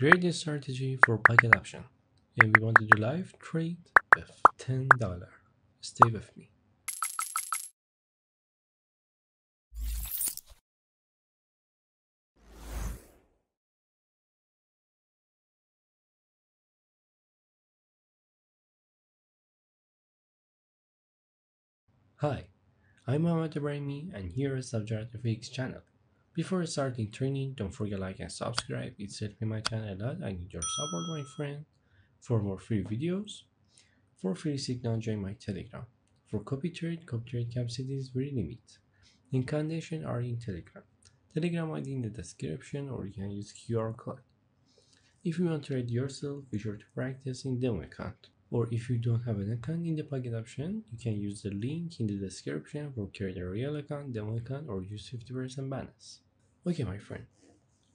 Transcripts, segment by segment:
Create a strategy for pocket option and we want to do live trade with $10. Stay with me. Hi, I'm Mohamed Ibrahimi and here is Subject FX channel. Before starting training, don't forget like and subscribe. It's helping my channel a lot. I need your support, my friend. For more free videos, for free signal, join my Telegram. For copy trade, copy trade capacity is very limited. In condition are in Telegram. Telegram ID in the description or you can use QR code. If you want to trade yourself, be sure to practice in demo account or if you don't have an account in the pocket option you can use the link in the description for create a real account demo account or use 50% bonus okay my friend.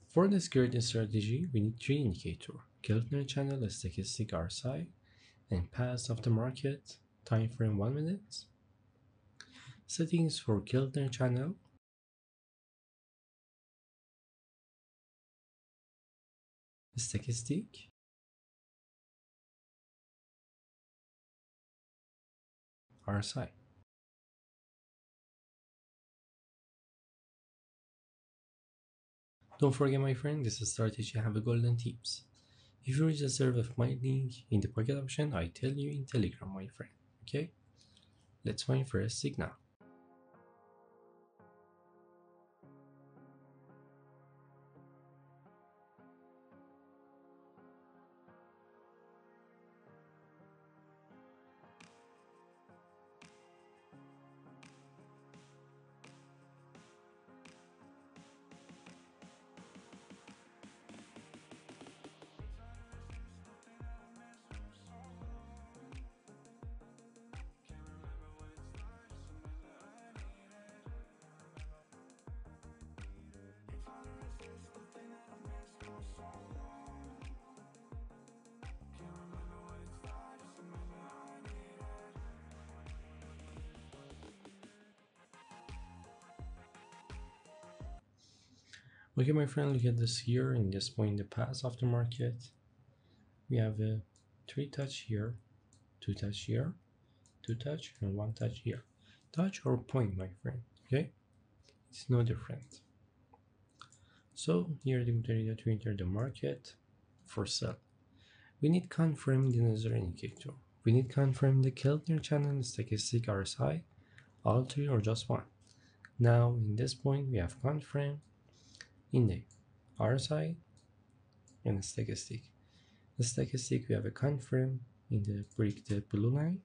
For this creating strategy we need three indicators. Keltner channel stochastic rsi and pass of the market time frame one minute. Settings for keltner channel. Stochastic RSI. Don't forget my friend, this is strategy have a golden tips. If you register with my link in the pocket option, I tell you in Telegram my friend, okay? Let's find first signal. Okay, my friend, look at this here in this point, the pass of the market. We have a three touch here, two touch here, two touch, and one touch here. Touch or point, my friend, okay? It's no different. So here the area to enter the market for sell. We need confirm the another indicator. We need confirm the Keltner channel stochastic RSI, all three or just one. Now in this point we have confirm in the RSI and the stochastic. The stochastic we have a confirm in the break the blue line.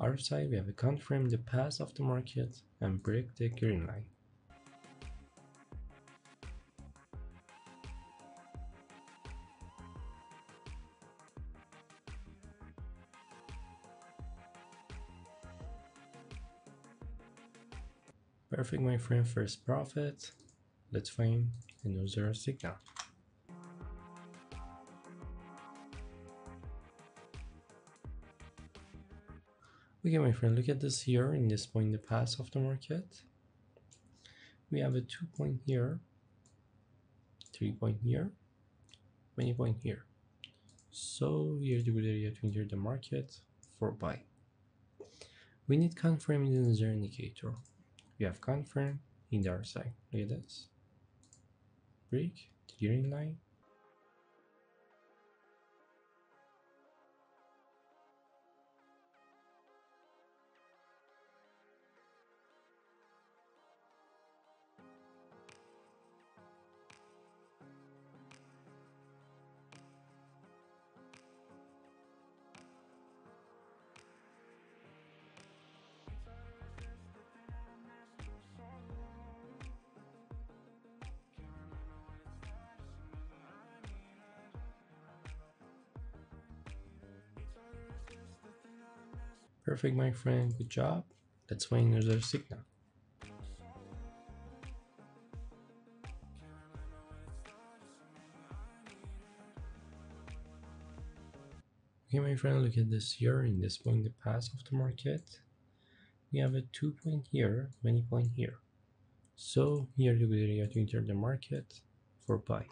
RSI we have a confirm the pass of the market and break the green line. Perfect, my friend. First profit. Let's find another signal. Okay, my friend, look at this here in this point, the pass of the market. We have a two point here, three point here, many point here. So here's the good area to enter the market for buy. We need confirming the another indicator we have confirm in the other side. Look at this. Break the green line Perfect, my friend. Good job. That's why there's another signal. Okay, my friend, look at this here in this point, the path of the market. We have a two point here, many point here. So here is a really have to enter the market for buy.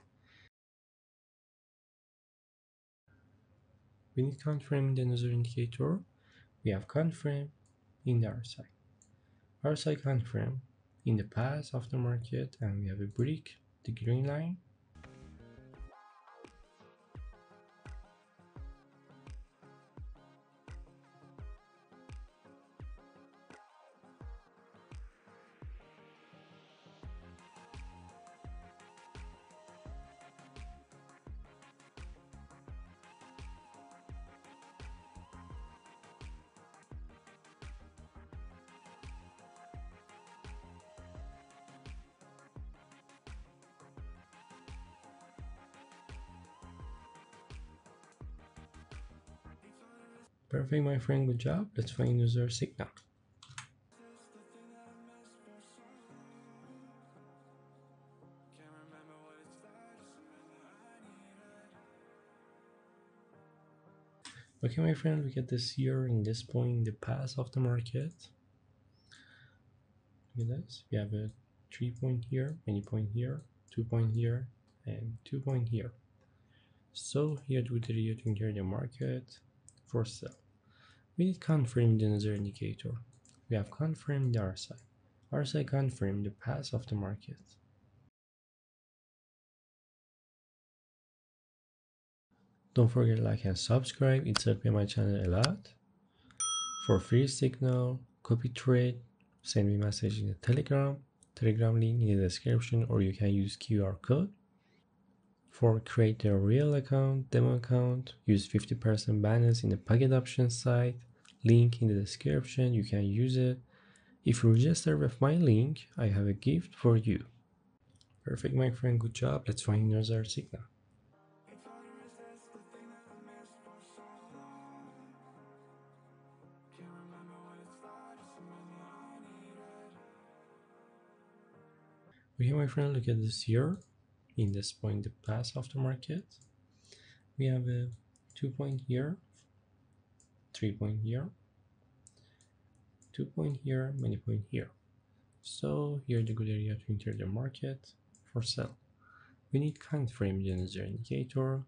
We need to confirm the another indicator we have confirm in the RSI. RSI confirm in the path of the market and we have a break, the green line Perfect, my friend. Good job. Let's find user signal. Okay, my friend, look at this here in this point, the path of the market. Look at this. We have a three point here, many point here, two point here, and two point here. So here we did to enter the market for sell. We need confirm the another indicator. We have confirmed the RSI. RSI confirmed the path of the market. Don't forget like and subscribe, it helps my channel a lot. For free signal, copy trade, send me message in the telegram, telegram link in the description or you can use QR code. For create a real account, demo account, use 50% bonus in the pocket option site, link in the description, you can use it. If you register with my link, I have a gift for you. Perfect, my friend, good job. Let's find another signal. Okay, my friend, look at this here. In this point, the the market. We have a two point here, three point here, two point here, many point here. So here the good area to enter the market for sell. We need confirm the another indicator.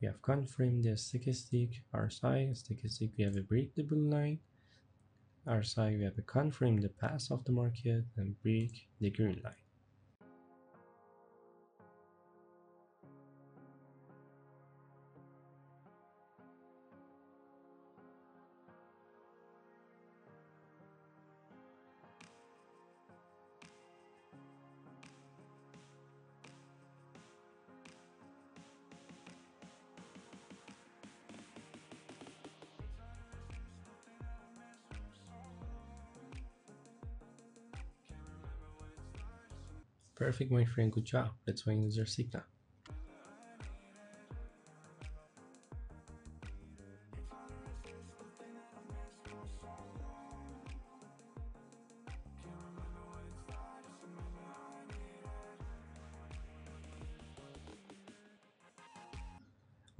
We have confirmed the stochastic, RSI, stochastic, we have a break the blue line. RSI, we have a confirm the pass of the market and break the green line. Perfect, my friend. Good job. Let's find user signal.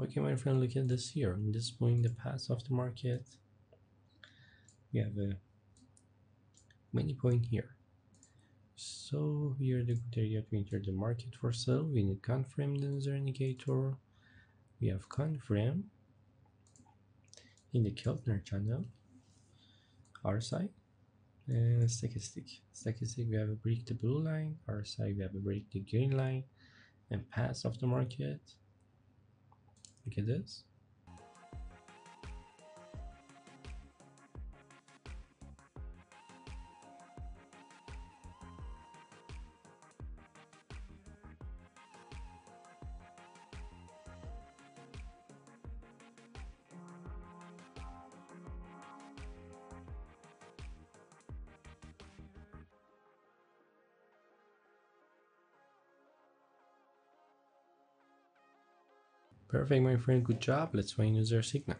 Okay, my friend, look at this here. This point, the path of the market, we have a many point here. So here the criteria to enter the market for sale, we need confirm the user indicator. We have confirm in the Keltner channel, RSI, and stochastic. Stochastic, we have a break the blue line, RSI, we have a break the green line, and path of the market. Look at this. Perfect, my friend. Good job. Let's find user signal.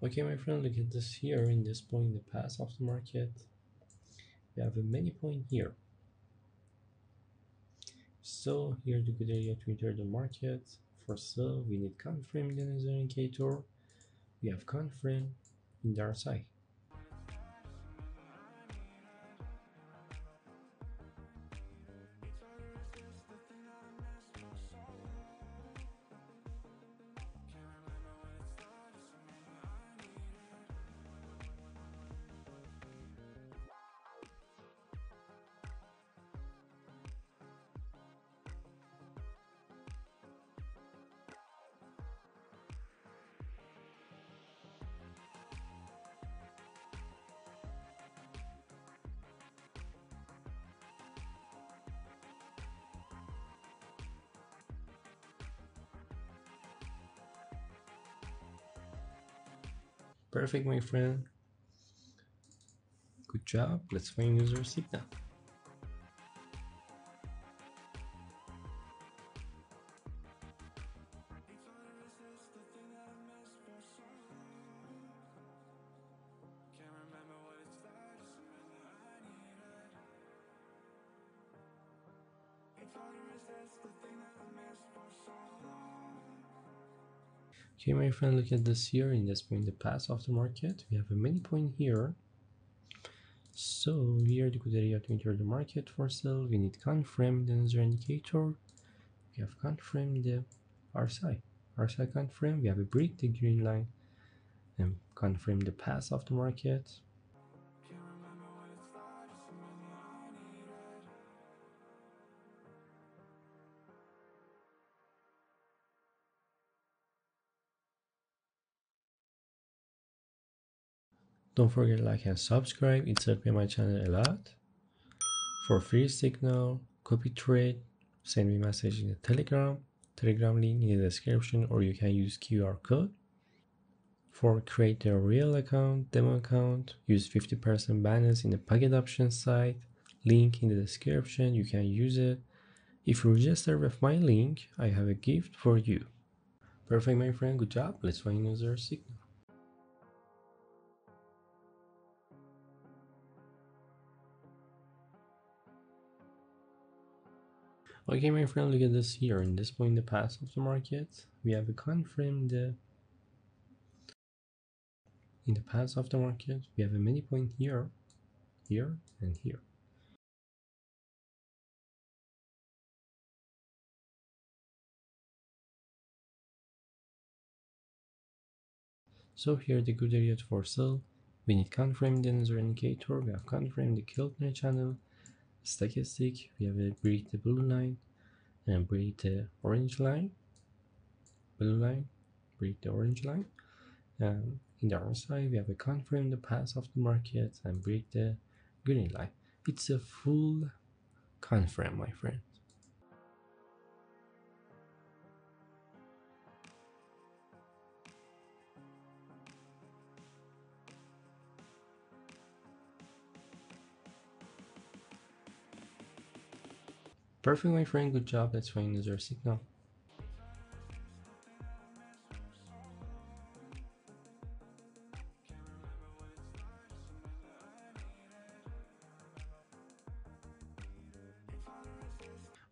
Okay, my friend, look at this here in this point in the path of the market. We have a many point here. So here's the good area to enter the market. For sale, we need confirm the indicator. We have confirm in the RSI. Perfect, my friend. Good job. Let's find user signal. My look at this here in this point, the the market. We have a mini point here. So here the good area to enter the market for sale. We need confirm the another indicator. We have confirmed the RSI. RSI confirm. We have a break the green line and confirm the path of Don't forget like and subscribe, it helps me my channel a lot. For free signal, copy trade, send me message in the telegram, telegram link in the description or you can use QR code. For create a real account, demo account, use 50% bonus in the pocket option site, link in the description, you can use it. If you register with my link, I have a gift for you. Perfect my friend, good job, let's find another signal. Okay, my friend, look at this here. In this point, the path of the market, we have a confirmed in the path of the market, we have a mini point here, here, and here. So here the good area for sell. We need confirm the indicator. We have confirmed the Keltner channel stochastic, we have a break the blue line and break the orange line, blue line, break the orange line. And in the other side, we have a confirm the path of the market and break the green line. It's a full confirm, my friend. Perfect, my friend. Good job. Let's find user signal.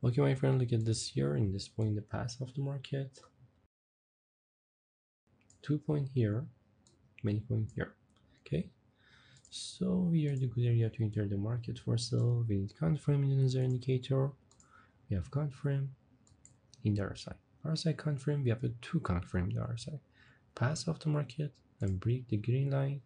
Okay, my friend, look at this here in this point, the path of the market. Two point here, many point here. Okay, so here the good area to enter the market for sale. We need confirm user indicator we have confirm in the RSI. RSI confirm, we have a two confirm the RSI. Pass off the market and break the green line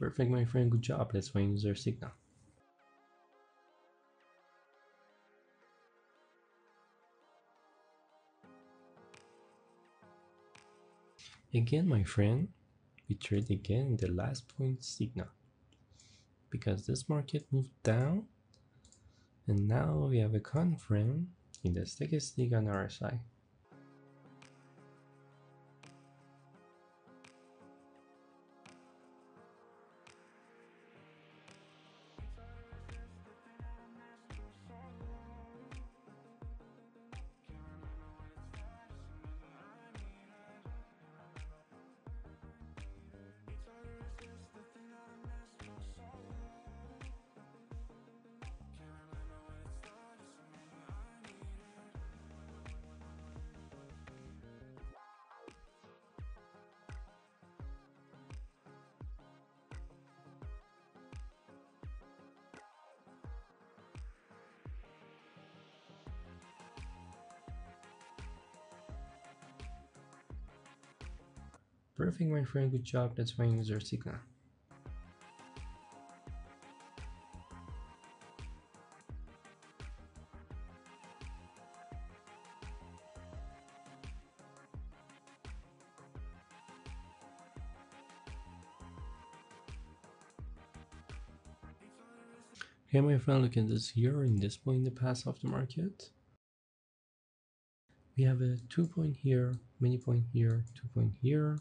Perfect, my friend. Good job. Let's find user signal. Again, my friend, we trade again the last point signal because this market moved down and now we have a confirm in the stochastic on RSI. Perfect, my friend. Good job. That's my user signal. Okay, my friend, look at this here in this point in the path of the market. We have a two point here, many point here, two point here,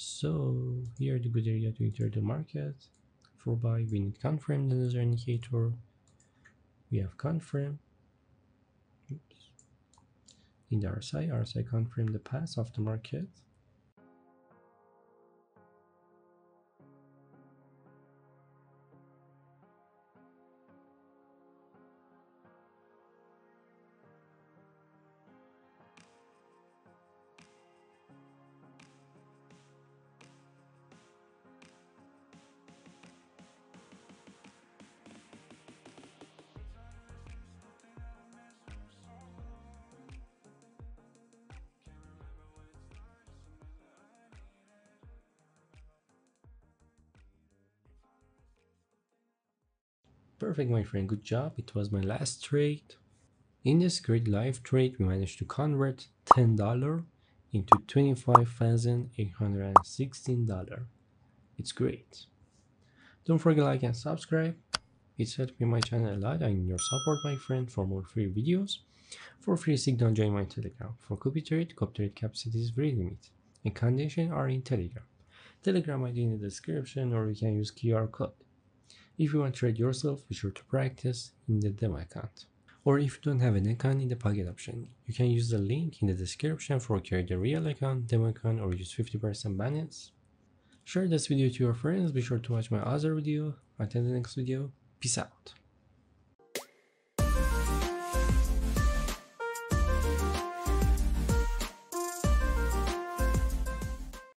so here the good area to enter the market. For buy, we need confirm the user indicator. We have confirm. Oops. In the RSI, RSI confirm the path of the market. Perfect, my friend. Good job. It was my last trade. In this great live trade, we managed to convert $10 into $25,816. It's great. Don't forget like and subscribe. It's helped me my channel a lot and your support, my friend, for more free videos. For free signal, join my Telegram. For copy trade, copy trade capacity is very limited. And conditions are in Telegram. Telegram ID in the description or you can use QR code. If you want to trade yourself, be sure to practice in the demo account. Or if you don't have an account in the pocket option, you can use the link in the description for create a real account, demo account, or use 50% balance. Share this video to your friends, be sure to watch my other video. Until the next video, peace out.